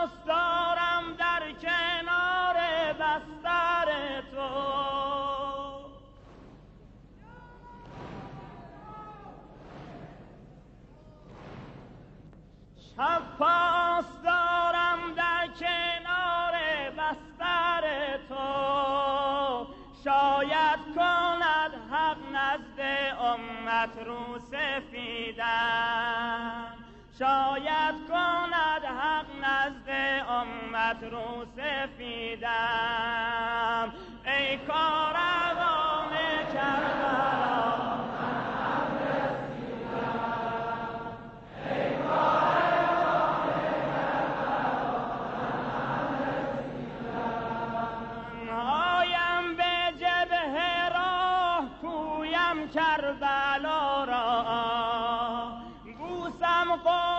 دوست دارم در کنار بستر تو. شب پاس دارم در کنار بستر تو. شاید کند حق نزد امت رو سفیدم. شاید کند امت رو سفیدم ای راه کویم کربلا را. بوسم قدوم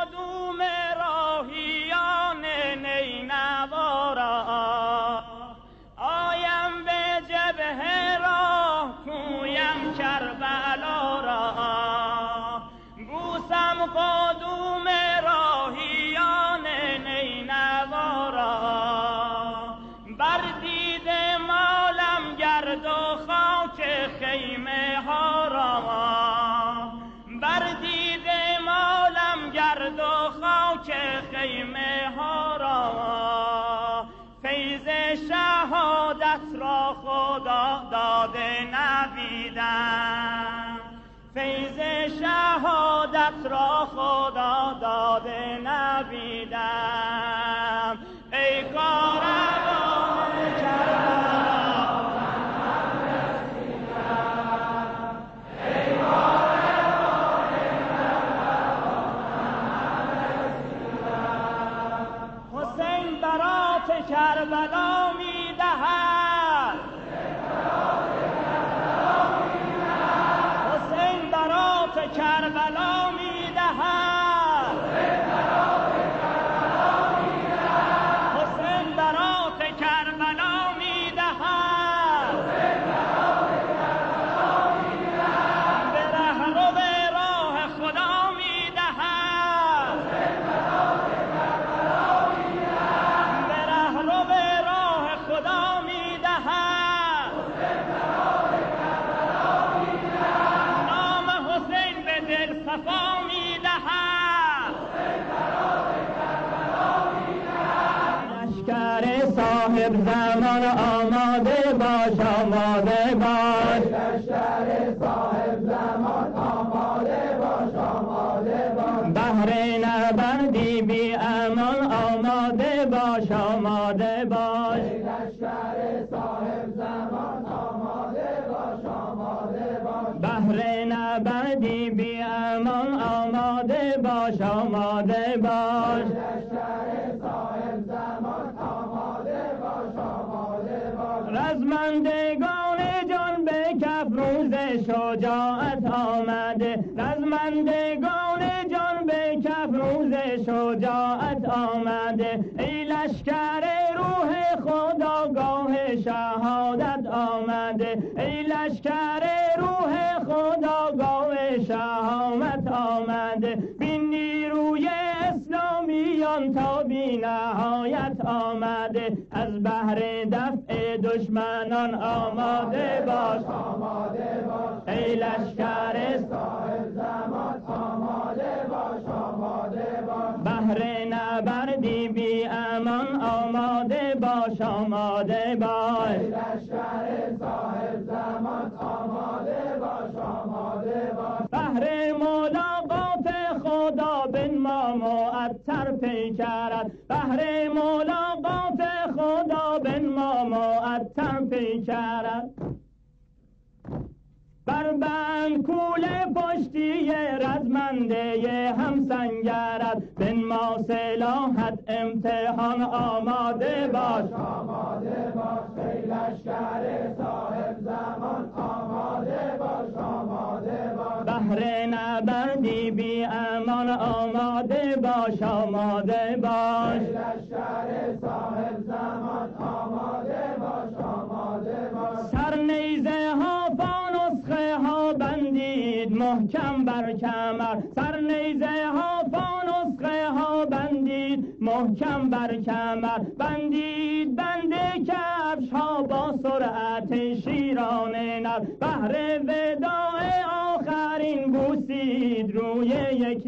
خیمه ها را. فیض شهادت را خدا داده نویدم فیض شهادت را خدا داده نویدم لشکر صاحب زمان آماده باش آماده باش. بهر نبردی بی امان آماده باش آماده باش. بهر نبردی بی امان آماده باش آماده باش. رزمندگان جان به کف روز شجاعت آمده. رزمندگان جان به کف روز شجاعت آمده. ای لشکر روح خداگاه شهادت آمده. ای لشکر نهایت آمده از بحر دفع دشمنان آماده باش. آماده باش. ای لشکر صاحب زمان آماده باش آماده باش. بحر نبردی بی امان آماده باش آماده باش. ای لشکر صاحب زمان آماده باش آماده باش. بحر ملاقات خدا بن ما معطر پیکرد بهر ملاقات خدا بن ما معطر پیکرد بر بند کول پشتی رزمنده هم سنگرد بن ما سلاحت امتحان آماده باش. آماده باش ای لشکر صاحب زمان. آماده باش آماده باش. بهر نبردی بی آماده باش آماده باش لشکر صاحب زمان آماده باش. آماده باش سر نیزه ها ها بندید محکم بر کمر. سر نیزه ها فانسخه ها بندید محکم بر کمر. بندید بند کفش ها با سرعت شیران نر. بهر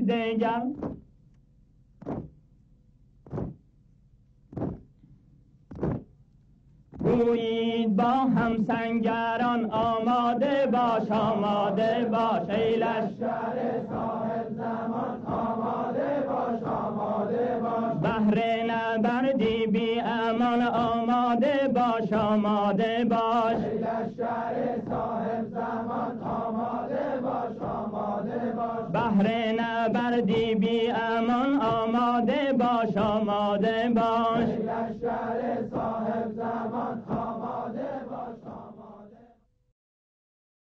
esse dengal. گویید با هم سنگران آماده باش آماده باش ای لشکر صاحب زمان آماده باش آماده باش بهر نبردی بی امان آماده باش آماده باش بهر نبردی بی امان آماده باش آماده باش. لشکر